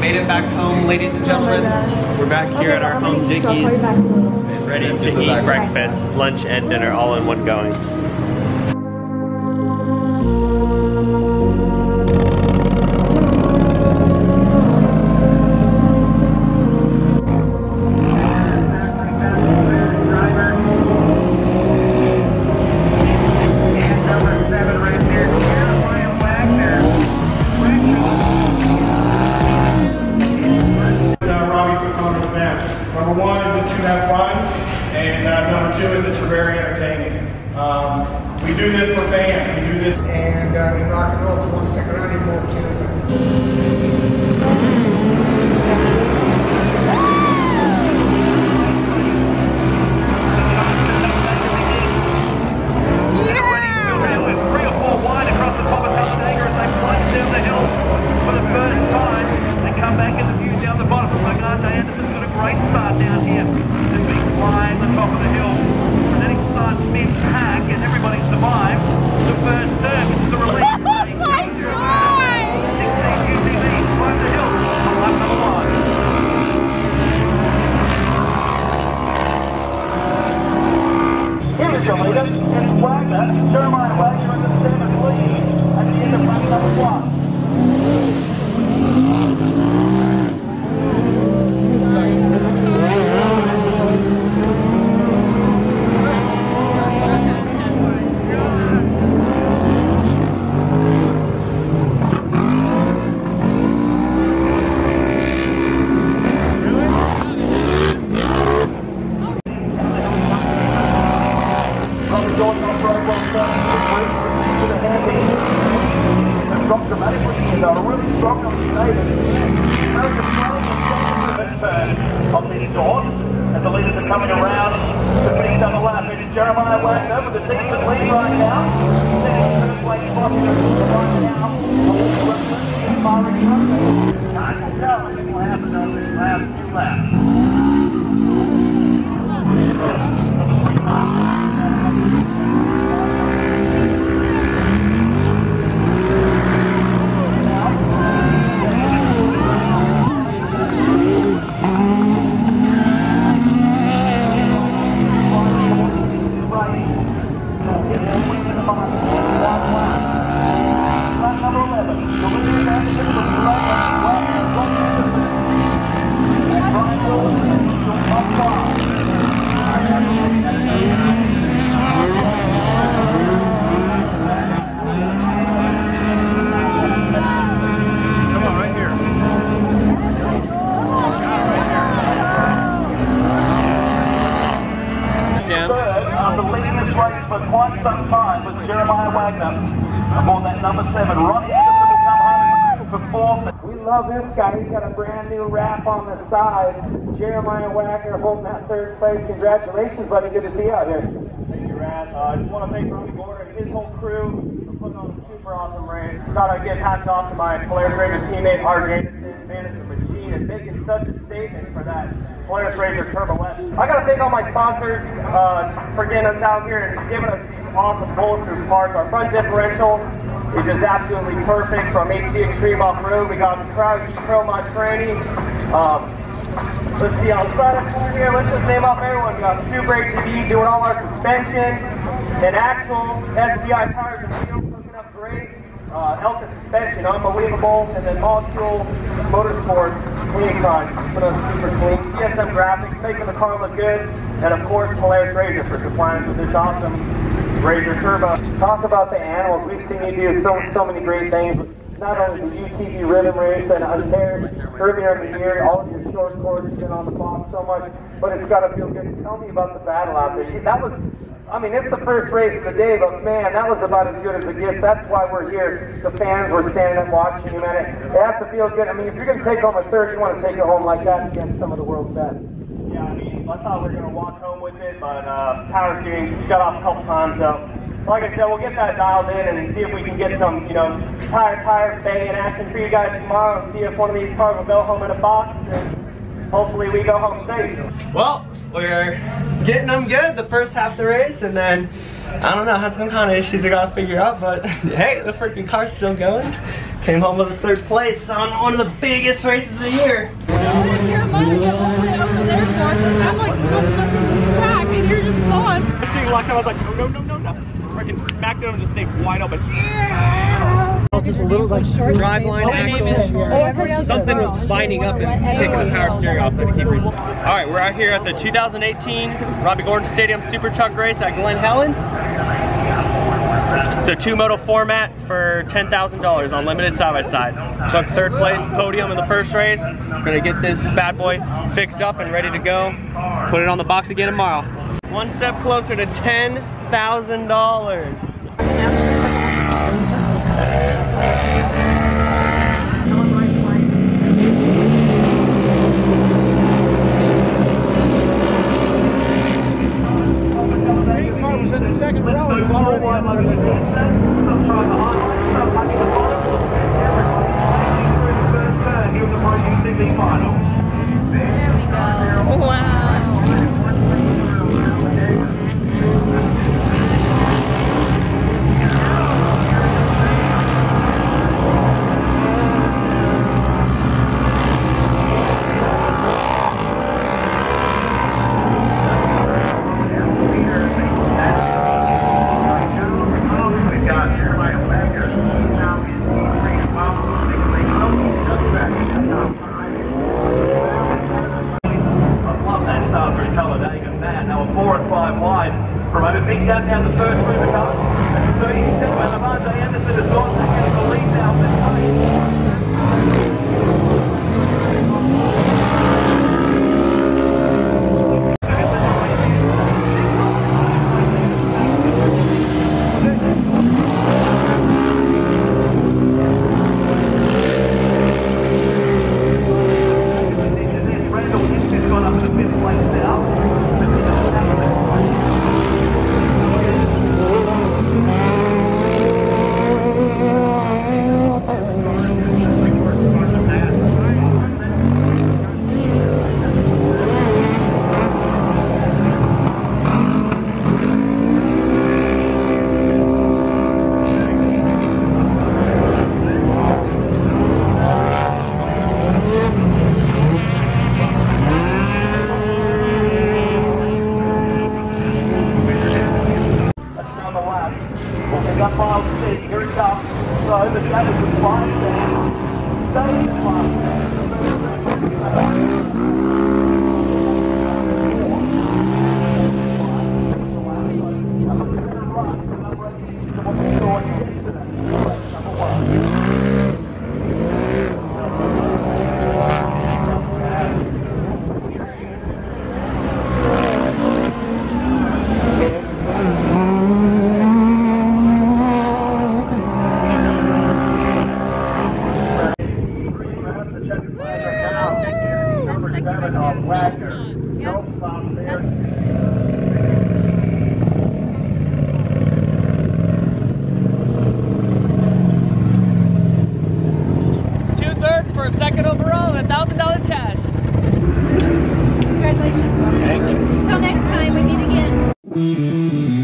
made it back home, ladies and gentlemen. We're back here at our home Dickies, ready to eat breakfast, lunch, and dinner all in one going. Bottom. Anderson's got a great start down here. This big flying the top of the hill. And then he starts and everybody survives the first turn, which is a relief. Oh my God! 16 UTV, climb the hill. Lap number one. Here is your leader, Dennis Wagner, Jeremiah Wagner in the seventh lead at the end of number one. Robert Jordan on very well done. To the handy. And dropped dramatically. And they were really strong on the David. American turn of the Dawn. As the leaders are coming around to finish down the lap. It is Jeremiah Wagner with a decent lead right now. Second third place spot right now. Time will tell if it will happen over these last few laps. Come on, right here. Third, after leading this race for quite some time, was Jeremiah Wagner. Aboard that number seven, Anderson will come home for fourth. We love this guy. He's got a brand new wrap on the side. Jeremiah Wagner holding that third place. Congratulations, buddy. Good to see you out here. Thank you, Rad. Uh, I just want to thank Robby Gordon and his whole crew for putting on a super awesome race. Thought I'd give hats off to my Polaris Ranger teammate, Art Anderson. It's a machine and making such a statement for that Polaris Ranger Turbo S. I got to thank all my sponsors uh, for getting us out here and giving us these awesome bulletproof parts. Our front differential is absolutely perfect from HD Extreme Off Road. We got the Crowd Pro Mod Training. Um, Let's see, outside of here, let's just name off everyone. We got Super ATV doing all our suspension and axle, STI tires and wheels hooking up great. Uh, Elka suspension, unbelievable. And then Molecule Motorsports, clean car, put us super clean. CSM graphics, making the car look good. And of course, Polaris RZR for supplying us with this awesome RZR Turbo. Talk about the animals. We've seen you do so, so many great things. Not only the UTV rhythm race and earlier in the year, all of your short courses been on the box so much, but it's got to feel good. Tell me about the battle out there. That was, I mean, it's the first race of the day, but man, that was about as good as it gets. That's why we're here. The fans were standing up watching you, man. It, it has to feel good. I mean, if you're going to take home a third, you want to take it home like that against some of the world's best. Yeah, I mean, I thought we were going to walk home with it, but uh, power steering shut off a couple times, so like I said, we'll get that dialed in and see if we can get some, you know, tire tire banging action for you guys tomorrow and see if one of these cars will go home in a box and hopefully we go home safe. Well, we're getting them good the first half of the race, and then I don't know, had some kind of issues I gotta figure out, but hey, the freaking car's still going. Came home with a third place on one of the biggest races of the year. Jeremiah got all the way over there for I'm like still stuck in this track, and you're just gone. I see you locked up, I was like, no, no, no, no, no. Freaking smacked it on just stay wide open. Just a little like short. Driveline axle. Something was binding up and taking the power steering off so I had to keep resetting. All right, we're out here at the 2018 Robby Gordon Stadium Super Truck Race at Glen Helen. It's a two-moto format for $10,000 on limited side-by-side. Took third place, podium in the first race. Gonna get this bad boy fixed up and ready to go. Put it on the box again tomorrow. One step closer to $10,000. Mm-hmm.